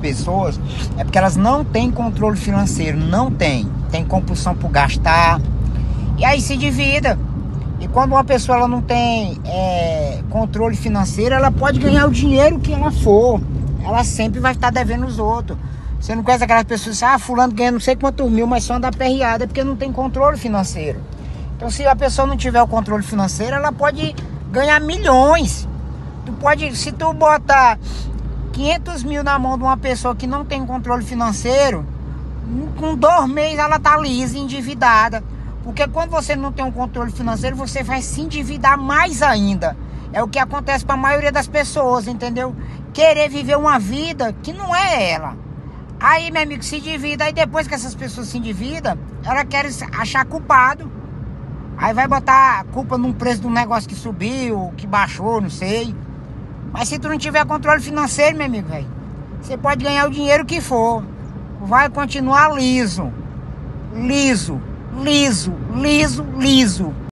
pessoas é porque elas não têm controle financeiro, não tem. Tem compulsão por gastar. E aí se divida. E quando uma pessoa ela não tem é, controle financeiro, ela pode ganhar o dinheiro que ela for. Ela sempre vai estar devendo os outros. Você não conhece aquelas pessoas que ah, fulano ganha não sei quantos mil, mas só anda perreada porque não tem controle financeiro. Então se a pessoa não tiver o controle financeiro, ela pode ganhar milhões. Tu pode, se tu botar 500 mil na mão de uma pessoa que não tem controle financeiro, com dois meses ela tá lisa, endividada. Porque quando você não tem um controle financeiro, você vai se endividar mais ainda. É o que acontece para a maioria das pessoas, entendeu? Querer viver uma vida que não é ela. Aí, meu amigo, se endivida. Aí depois que essas pessoas se endividam, ela quer achar culpado. Aí vai botar a culpa num preço de um negócio que subiu, que baixou, não sei. Mas se tu não tiver controle financeiro, meu amigo, velho, você pode ganhar o dinheiro que for. Vai continuar liso. Liso liso, liso, liso.